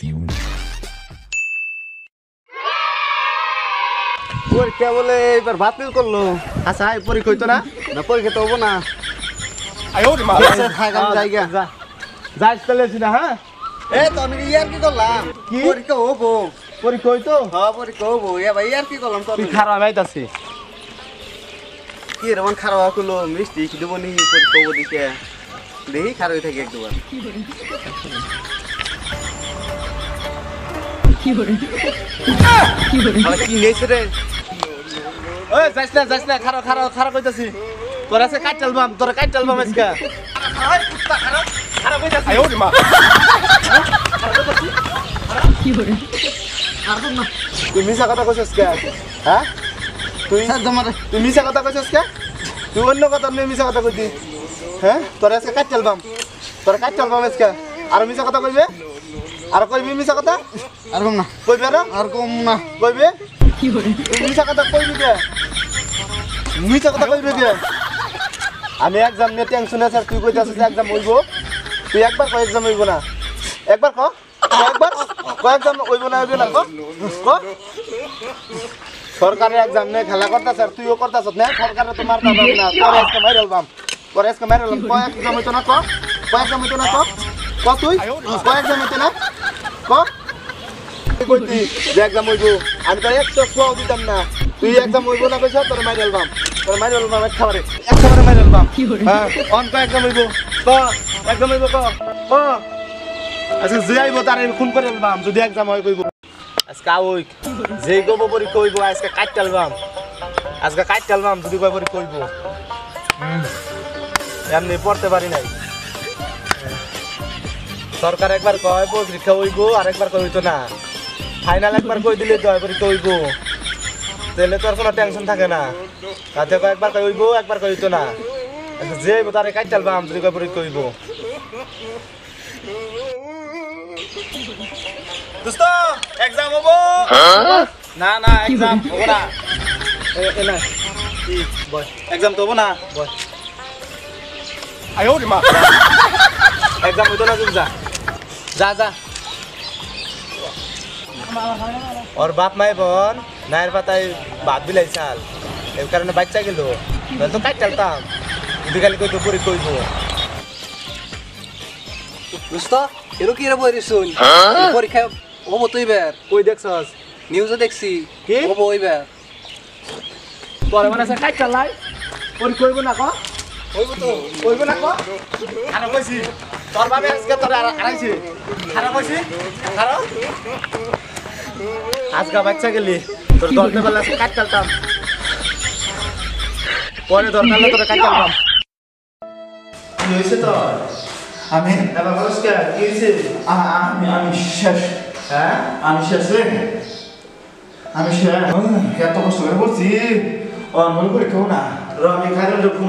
perfume. পরীক্ষা বলে এবার বাতিল করল। আচ্ছা এই পরীক্ষা হইতো না? না পরীক্ষা তো হব না। থাক, যাই চলেছি না হ্যাঁ? এ তো আমি ইয়ার কি করলাম? কি? পরীক্ষা হব। পরীক্ষা হইতো? হ্যাঁ পরীক্ষা হব। এ ভাই ইয়ার কি করলাম তো তুই খারাপ আইতাছি কি রকম খারাপ করল? মিষ্টি কি দেবো নি? পরীক্ষা হব দিকে। দেখি খারাপ হয়ে থাকে একদম। কি নেছে রে? ওই যাইস না যাইস না খারাপ খারাপ খারাপ হইতাছি তোর আছে কাট চালবাম তোর কাট চালবাম আজকে। খারাপ হইতাছি আয় ওরে মা। তুই মিছা কথা কইছস কে? হ্যাঁ? তুই তুই মিছা কথা কইছস কে? তুই অন্য কথা নিয়ে মিছা কথা কইতি। হ্যাঁ? তোর আজকে কাট চালবাম তোর কাট চালবাম আজকে। আর মিছা কথা কইবে? আর কইবি মিছা কথা? আর কম না। কইবে না আর কম না। কইবে? মিছা কথা কইবি কে মিছা কথা কইবি কে আমি এক্সাম নিয়ে টেনশন আছে তুই কইতাছিস এক্সাম হইব। তুই একবার কয় এক্সাম হইব না? একবার ক? একবার? ক এক্সাম হইব না হইব না ক? সরকারের এক্সাম নিয়ে খেলা করতাছ আর তুইও করতাছ না? সরকারে তো মারতা পারবি না। তোর আজকে মাইরাল বাম তোর আজকে মাইরাল ক এক্সাম হইতো না ক? ক এক্সাম হইতো না ক? ক তুই? ক এক্সাম হইতো না? কইতি? যে এক্সাম হইব আমি দিতাম না। তুই এক্সাম হইব না কইছ তোর মাইর আলবাম তোর মাইর আলবাম এক খাবারে। এক খাবারে মাইর আলবাম হ্যাঁ অন ক এক্সাম হইব। ক এক্সাম হইব ক। ক। আচ্ছা যে আইব তার খুন করে আলবাম যদি এক্সাম হয় কইব। আজকে যে আজকে কাট আজকে কাট যদি হুম, এমনি পড়তে পারি নাই। সরকার একবার কয় পরীক্ষা হইব আর একবার কয় হইতো না। ফাইনাল একবার কই দিলে তো এবার কইব। তাহলে তো আর কোনো টেনশন থাকে না। তাতে কয় একবার কইব একবার কইতো না। আচ্ছা, যে হইব তারে কাট চালবাম যদি কয় পরীক্ষা কইব। দোস্ত এক্সাম হব? না না এক্সাম হব না। না। বয়। এক্সাম তো হব না? বয়। আয়ো রে মা। এক্সাম হইতো না তুমি যা। যা যা। ওর বাপ মাই বোন নায়ের পাতায় ভাত বিলাই চাল। এই কারণে বাচ্চা গেল। তো কাট চালতাম যদি খালি কইতো পরি কইব। দোস্ত এরও কি রে বই শুন পরীক্ষা হব তো এবার কই দেখছস? নিউজে দেখছি। কি? হব এবার তোর মানে সে কাট চালাই পরি কইব না ক? হইব তো। কইব না ক? আর কইছি তোর বাবে আজকে তোর আড়াইছি খারাপ খারাপ আজকে বাচ্চা গেলি। তোর কাট চালতাম পরে দরকার হলে তোর কাট চালতাম কি হয়েছে তোর? আমি কি? হয়েছে? আমি আমি শেষ। হ্যাঁ? আমি শেষ রে। আমি শেষ। এত কষ্ট করে বলছি ও মনে করে কেউ না। রমি খাইলে ফোন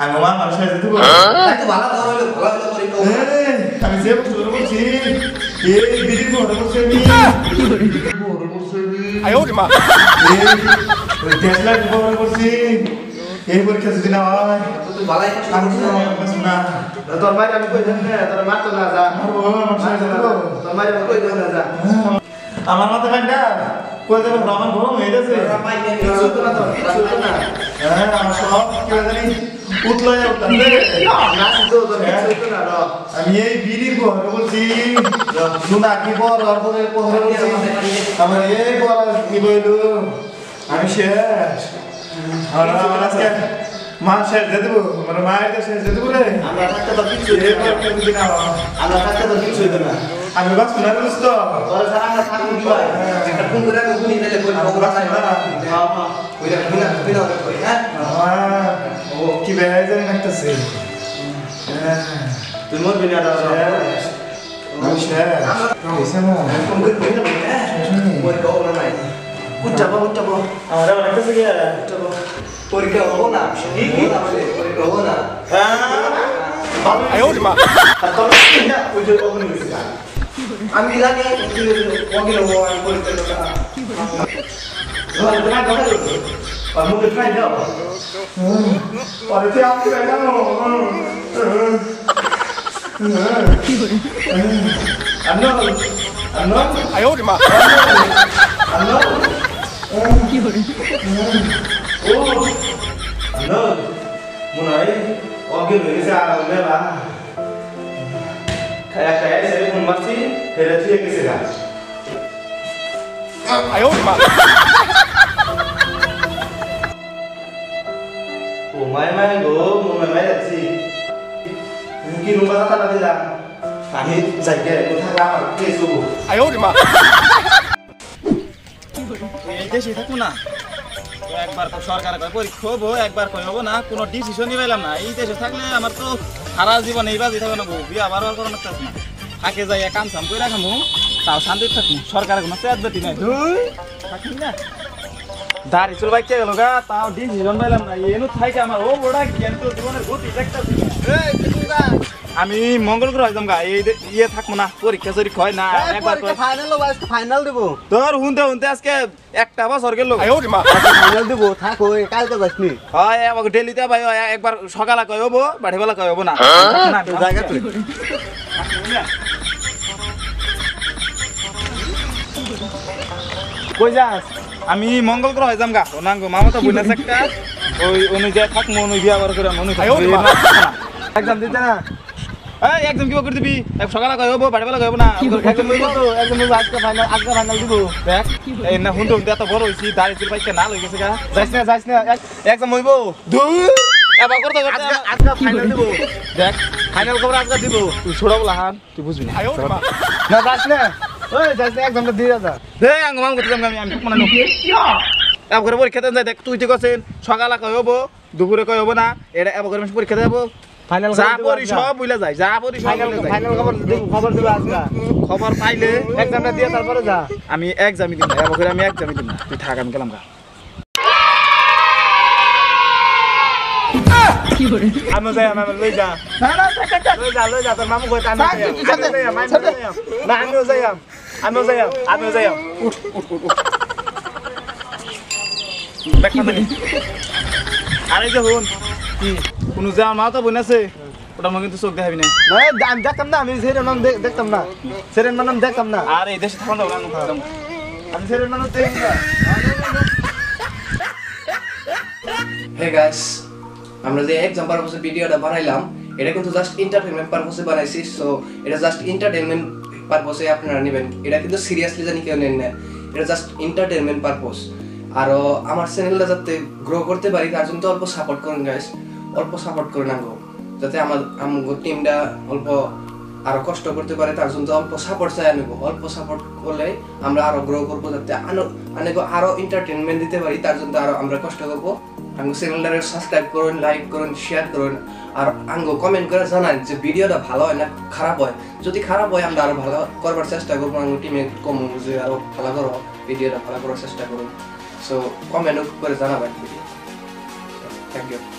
আমি মা আমার শেষ দিতে বলব তাই তো ভালো ধর হইল ভালো হইল পরীক্ষা হব না। এই, আমি যে বস্তু ধরে বলছি এই বিড়ির ঘরে বলছি আমি। আয়ো রে মা। এই ওই গ্যাস লাইট এই পরীক্ষা যদি না হয় তুই ভালো একটা আমি শুনছিস তো বাঁচবো না। তোর মাইর আমি কই দেন তোর মার তো না যা। মারবো, আমার শেষ দিতে বলব। তোর মাইর আমি কই দেন না যা। আমার মাথা কই দেবো গরম হয়ে গেছে। হইতো না হ্যাঁ আমার সব কি জানি पुतला एउटा हामी यही बिरी पोखरा बोल्छी र सुनाकी बर अर्को पोखरा बोल्छी अब यही बर इबैलु हामी सेयर আমি শেষ মা শেষ দিয়ে দেবো মানে মায়ের কাছে শেষ দিয়ে দেবো রে। আমরা থাকতে কিছু না না আমরা থাকতে তোর কিছু হইতো না। আমি বাঁচবো না রে দোস্ত। তোর সারা আমরা থাকুন কি হয়। একটা ফোন করে আমি না? হ্যাঁ হ্যাঁ। কই হ্যাঁ? আমার কি বেজারি লাগতেছে। হ্যাঁ। তুই মরবি না র শেষ। আমি শেষ। হয়েছে না। পরীক্ষা হব না। নাই। উঠটাবো উঠটাবো আমার অনেক কাছে গিয়ে পরীক্ষা হব না পরীক্ষা হব না আমি জানি কখন হব আমি পরীক্ষা দেবো পরে তুই আমাকে দেখানো আনো আনো আনো ও আনো মনে হয় অজ্ঞ হয়ে গেছে আর মেলা খায়া খায়া সেরে ফোন মারছি ফেরে তুই গেছে গা ও মাই মাই গো মনে মাই যাচ্ছি কি রুম বাজা তালা দিলাম আমি যাইকে কোথায় আমার কে শুভ এই দেশে থাকব না তো একবার তো সরকার পরীক্ষা হব একবার কই হব না কোনো ডিসিশনই পেলাম না। এই দেশে থাকলে আমার তো সারা জীবন এই বাজি থাকবে না বিয়া আর করার চাষ না। থাকে যাই কাম সাম করে রাখামু তাও শান্তি থাকব সরকারের কোনো চেয়ার বেটি নাই। থাকি না। দাড়ি চুল বাইকে গেল গা তাও ডিসিশন পেলাম না। এনু থাকে আমার ও বড়া জ্ঞান তো জীবনের গতি দেখতেছি। আমি মঙ্গল গ্রহ যাম গা। এই দে- ইয়ে থাকব না পরীক্ষা সরীক্ষা হয় না একবার ফাইনাল আজকে ফাইনাল দেবো। তোর হুনতে হুনতে আজকে একটা বছর গেল ফাইনাল দেবো থাক কালকে যাসনি। হয় আমাকে ডেলিতে ভাই একবার সকালে কয় হব বাড়ি বেলা কয় হব না। না, জায়গা তুই। কই যাস? আমি মঙ্গল গ্রহ যাম গা। নাঙ্গো মামা তো বুঝনা একটা ওই অনুযায়ী থাক মন বিয়া বার করে মনে একদম দিতে না? একদম কি করে দিবি। সকালে কয় হব বাড়ি বেলা কয় না একদম দিব আজকে ফাইনাল আজকে ফাইনাল দিব। দেখ এই না হুনতে হুনতে এত বড় হইছি দাড়ি চুল বাইকে না লই গেছে গা। যাইস না যাইস না একদম হইব ধুর এবার করতে করতে আজকে আজকে ফাইনাল দিব। দেখ ফাইনাল খবর আজকে দিব। তুই ছোড়াবো লাহান তুই বুঝবি না। না যাইস না। ওই যাইস না একদম দিয়ে যা দে আঙ্গ মাম করতে যাম আমি এবার করে পরীক্ষা দেন যাই দেখ তুই ঠিক আছেন সকালে কয় হব দুপুরে কয় হব না এটা এবার করে পরীক্ষা দেবো ফাইনাল যা পড়ি সব বুঝলে যায় যা পড়ি সব ফাইনাল খবর দিব খবর দিব আজকে খবর পাইলে এক্সামটা দিয়ে তারপরে যা। আমি এক্সামই দিন না এবার আমি এক্সামই দিন না। তুই থাক আমি গেলাম গা। আমি যাই আমি লই যা। না না লই যা লই যা তোর মামু কই আমি যাই। না আমিও যাই আমিও যাই আমিও যাই উঠ আরে যে হুন কি? কোনো যে আমার মা বোন আছে? ওটা কিন্তু চোখ দেখাবি না না আমি দেখতাম না আমি সেরেন নাম দেখতাম না। সেরেন নাম দেখতাম না। আর এই দেশে থাকুন না আমি সেরেন নাম দেখতাম না। হে গাইস আমরা যে এক্সাম পারপাসে ভিডিওটা বানাইলাম এটা কিন্তু জাস্ট এন্টারটেইনমেন্ট পারপাসে বানাইছি সো এটা জাস্ট এন্টারটেইনমেন্ট পারপাসে আপনারা নেবেন। এটা কিন্তু সিরিয়াসলি জানি কেউ নেন না। এটা জাস্ট এন্টারটেইনমেন্ট পারপাস আর আমার চ্যানেলটা যাতে গ্রো করতে পারি তার জন্য অল্প সাপোর্ট করুন গাইস অল্প সাপোর্ট করুন আঙ্গো যাতে আমার আমগো টিমটা অল্প আরও কষ্ট করতে পারে, তার জন্য অল্প সাপোর্ট চাই আনব। অল্প সাপোর্ট করলে আমরা আরও গ্রো করব, যাতে আনো আনেগো আরও এন্টারটেইনমেন্ট দিতে পারি, তার জন্য আরও আমরা কষ্ট করব। আঙ্গো চ্যানেলটারে সাবস্ক্রাইব করুন লাইক করুন শেয়ার করুন, আর আঙ্গো কমেন্ট করে জানান যে ভিডিওটা ভালো হয় না খারাপ হয়। যদি খারাপ হয়, আমরা আরও ভালো করবার চেষ্টা করব, আঙ্গো টিমে কম, যে আরও ভালো করো, ভিডিওটা ভালো করার চেষ্টা করুন। সো কমেন্ট করে জানাবেন। Video thank you